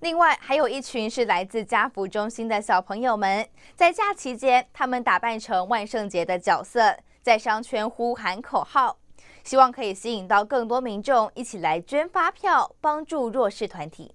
另外，还有一群是来自家福中心的小朋友们，在假期间，他们打扮成万圣节的角色，在商圈呼喊口号，希望可以吸引到更多民众一起来捐发票，帮助弱势团体。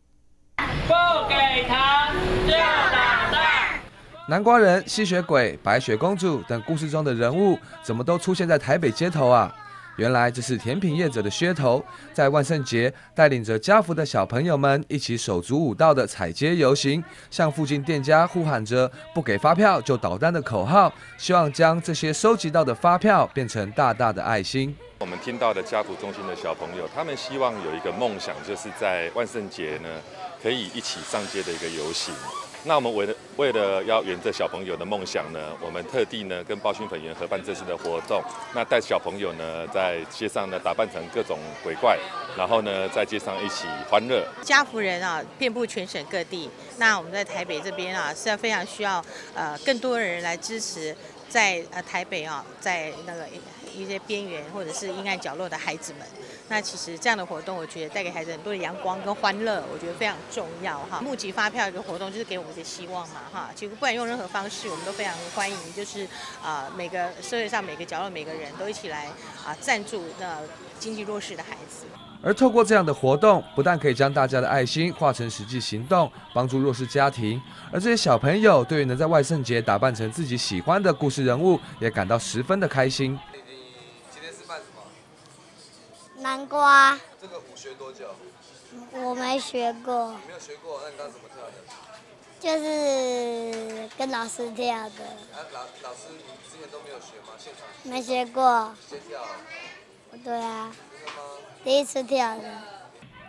不给糖就打蛋。南瓜人、吸血鬼、白雪公主等故事中的人物，怎么都出现在台北街头啊？原来这是甜品业者的噱头，在万圣节带领着家福的小朋友们一起手足舞蹈的踩街游行，向附近店家呼喊着“不给发票就捣蛋”的口号，希望将这些收集到的发票变成大大的爱心。我们听到的家福中心的小朋友，他们希望有一个梦想，就是在万圣节呢，可以一起上街的一个游行。那我们为了为了要圆这小朋友的梦想呢，我们特地呢跟暴君粉圆合办这次的活动，那带小朋友呢在街上呢打扮成各种鬼怪，然后呢在街上一起欢乐。家福人啊遍布全省各地，那我们在台北这边啊是要非常需要呃更多的人来支持。在呃台北啊，在那个一些边缘或者是阴暗角落的孩子们，那其实这样的活动，我觉得带给孩子很多的阳光跟欢乐，我觉得非常重要哈。募集发票一个活动，就是给我们一些希望嘛哈。其实不管用任何方式，我们都非常欢迎，就是啊每个社会上每个角落每个人都一起来啊赞助那经济弱势的孩子。而透过这样的活动，不但可以将大家的爱心化成实际行动，帮助弱势家庭，而这些小朋友对于能在万圣节打扮成自己喜欢的故事人物，也感到十分的开心。今天是扮什么？南瓜。这个舞学多久？我没学过。没有学过，那你刚怎么跳的？就是跟老师跳的。啊，老老师，你之前都没有学吗？现场？没学过。先跳。对啊。第一次跳的。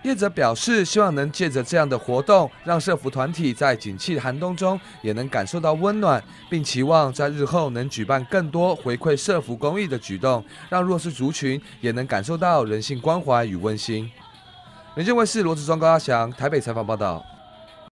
业者表示，希望能借着这样的活动，让社服团体在景气寒冬中也能感受到温暖，并期望在日后能举办更多回馈社服公益的举动，让弱势族群也能感受到人性关怀与温馨。人间卫视罗志庄高阿翔台北采访报道。